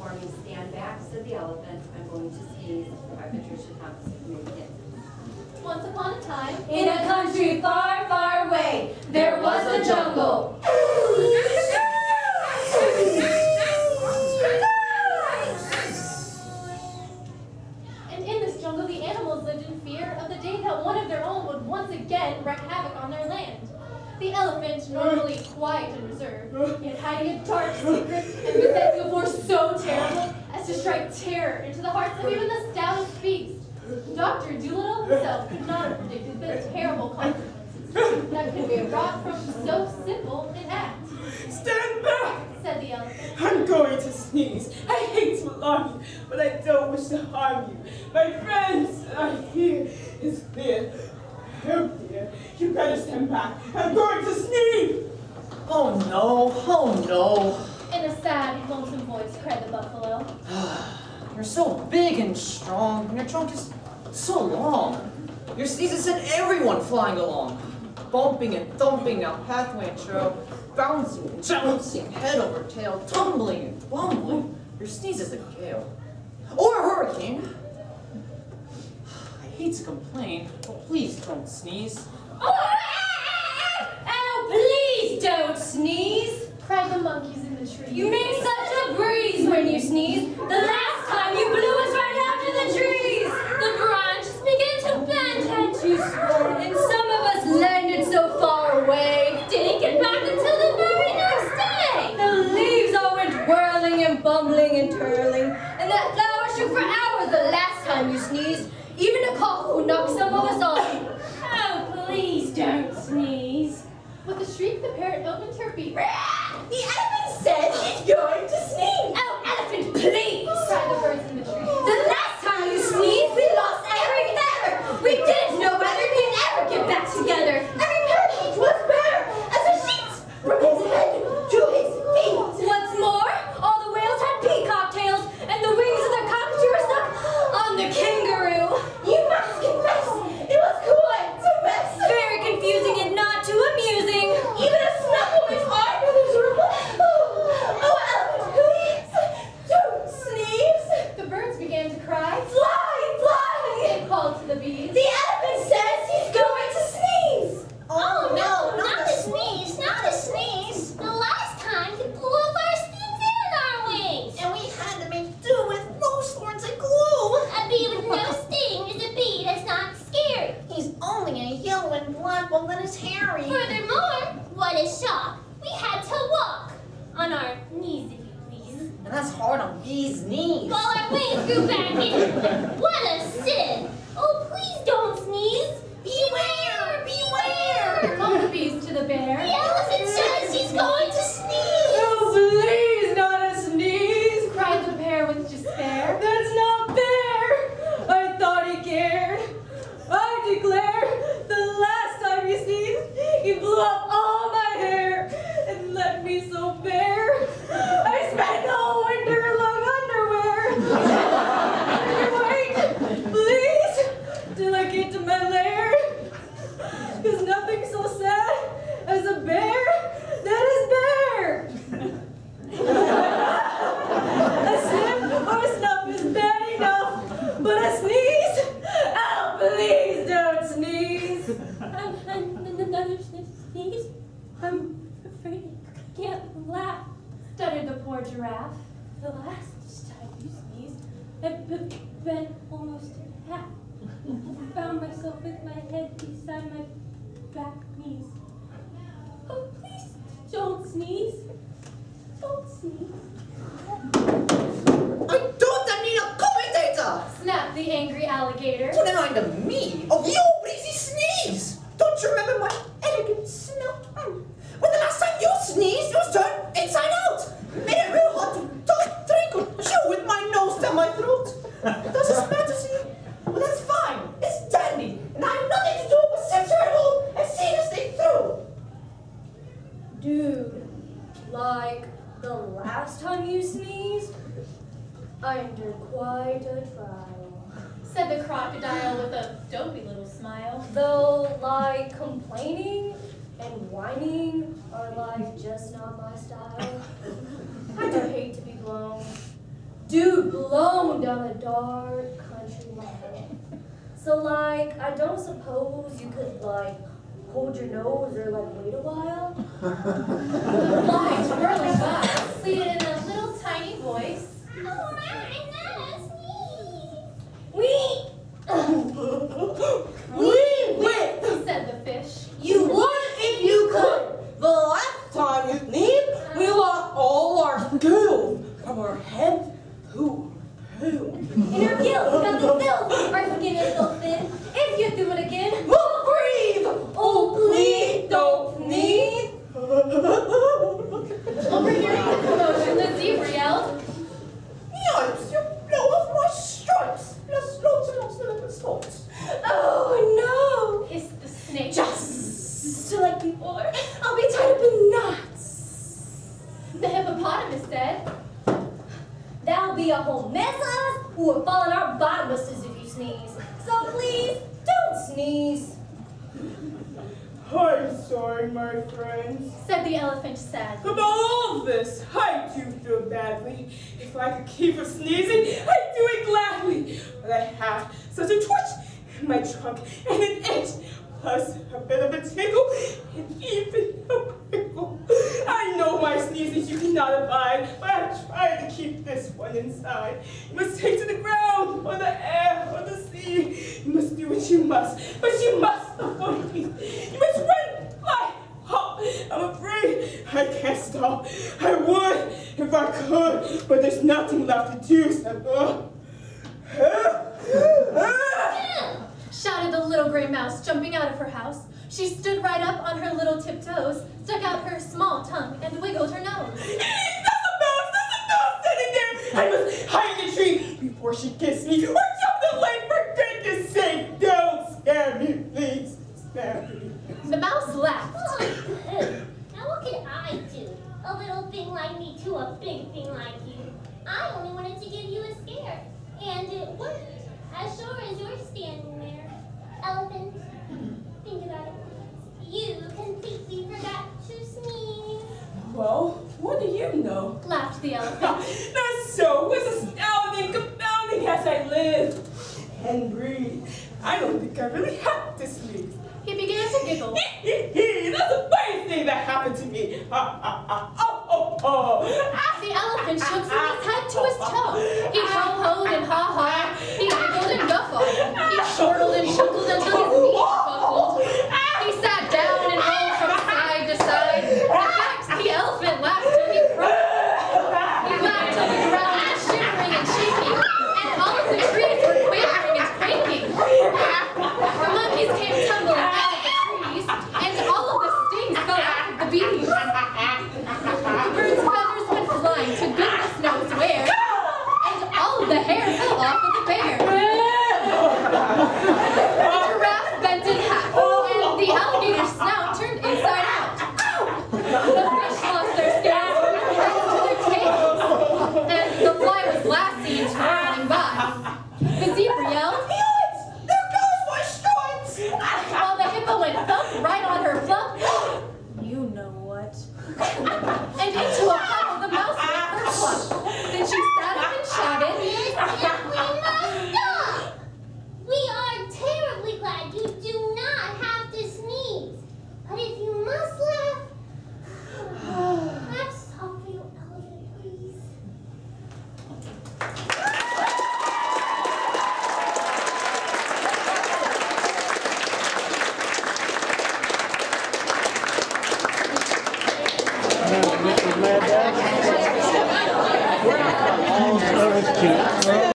for me. Stand back, said the elephant. I'm going to sneeze. By Patricia Thompson, Connecticut. Once upon a time, In a country far, far away, there was a jungle. and in this jungle the animals lived in fear of the day that one of their own would once again wreak havoc on their land. The elephant, normally quiet and reserved, yet hiding a dark secret and strike terror into the hearts of even the stoutest beast. Dr. Dolittle himself could not have predicted the terrible consequences that could be wrought from so simple an act, Stand back! said the elephant. I'm going to sneeze. I hate to alarm you, but I don't wish to harm you. My friends, I hear is fear. Oh dear, you better stand back. I'm going to sneeze! Oh no, oh no. Sad, lonesome voice cried the buffalo. You're so big and strong, and your trunk is so long. Your sneezes sent everyone flying along, bumping and thumping down pathway and trail, bouncing and jouncing, head over tail, tumbling and bumbling. Your sneeze is a gale. Or a hurricane. I hate to complain, but please don't sneeze. Oh, oh please don't sneeze. Cried the monkeys tree. You make such a breeze when you sneeze. The last time you blew us right out to the trees. The branches began to bend and to sway. And some of us landed so far away. Didn't get back until the very next day. The leaves all went whirling and bumbling and twirling. And that flower shook for hours the last time you sneezed. Even a cough would knock some of us off. Oh, please don't sneeze. With a shriek, the parrot opened her beak. The elephant says he's going to sneeze. Oh, elephant, please. Cried the birds in the tree. The last time you sneezed, we lost every feather. We didn't know whether we'd ever get back together. Every parakeet was bare as a sheet from his head to his feet. What's more, all the whales had peacock tails, and the wings of the cockatoo were stuck on the kangaroo. You must confess, it was quite a mess. Very confusing and not too amusing. Even a snuffleman's eye was Oh, oh, elephant, please, don't sneeze. The birds began to cry. Fly, fly! They called to the bees. The elephant says he's going to sneeze! Oh no, not a sneeze, not a sneeze. The last time he blew off our stings and our wings. And we had to make do with rose thorns and glue. A bee with no sting is a bee that's not scared. He's only a yellow and one that is. Furthermore, what a shock. We had to walk on our knees, if you please, And that's hard on bees' knees. while our wings grew back in. What a sin. Oh, please don't sneeze. Beware, beware. Called the bees to the bear. The elephant says he's going to sneeze. Oh, please, not a sneeze! Cried the bear with despair. That's not fair! I thought he cared. I declare, the last time he sneezed, he blew up all my hair and left me so bare. I spent the whole winter in long underwear. Wait, please, till I get to my lair. Cause nothing's so sad as a bear that is bare. A sniff or a snuff is bad enough, but a sneeze? Oh, please don't sneeze. Um, um, another sneeze? I'm afraid I can't laugh, stuttered the poor giraffe. The last time you sneezed, I've been almost in half. I found myself with my head beside my back knees. Oh, please don't sneeze. Don't sneeze. I don't need a commentator! Snapped the angry alligator. Put it on to me of your breezy sneeze! Don't you remember my elegant smell? Mm. When the last time you sneezed, it was turned inside out! Made it real hard to talk, drink, or chew with my nose down my throat. Does this matter to you? Well, that's fine. It's dandy. And I have nothing to do but sit here at home and see this thing through. Dude, like the last time you sneezed, under quite a trial. Said the crocodile with a dopey little smile. Though, like, complaining and whining are like just not my style. I do hate to be blown. dude blown down a dark country mile. So like, I don't suppose you could like hold your nose or like wait a while. The fly twirling by, pleaded in a little tiny voice. Oh my, I'm not a sneeze. We, We win! Said the fish. You would if you could! The last time you sneezed, we lost all our scales from our Who? tail. in our gills, we got the filth. Our skin is so thin. If you do it again, We'll breathe! Oh, please don't sneeze! Overhearing the commotion, the zebra yelled, Yipes, you blow off my stripes! Let's lots and lots and lots of spots. oh hissed the snake. no! Just like before, I'll be tied up in knots. The hippopotamus said, That'll be a whole mess of us who will fall in our bottomuses if you sneeze. So please, don't sneeze. My friends. said the elephant sadly. About all of this, I do feel badly. If I could keep from sneezing, I'd do it gladly. But I have such a twitch in my trunk and an itch, plus a bit of a tickle and even a prickle. I know my sneezes you cannot abide, but I'm trying to keep this one inside. You must take to the ground, or the air, or the sea. You must do what you must, but you must avoid me. You must run. I'm afraid I can't stop. I would if I could, but there's nothing left to do. So, uh, Shouted the little gray mouse, jumping out of her house. She stood right up on her little tiptoes, stuck out her small tongue, and wiggled her nose. That's a mouse! That's a mouse sitting there! I must hide in the tree before she gets me, or jump the lake for goodness sake! Don't scare me, please! Scare me. The mouse laughed. now what can I do? A little thing like me to a big thing like you. I only wanted to give you a scare. And it worked. As sure as you're standing there. Elephant, think about it. You completely forgot to sneeze. Well, what do you know? Laughed the elephant. That's so. It's astounding, confounding as I live and breathe. I don't think I really have to sneeze. He began to giggle. That's the funny thing that happened to me. Ha, ha, ha. Oh, oh, oh. The elephant shook from his head to his toe. He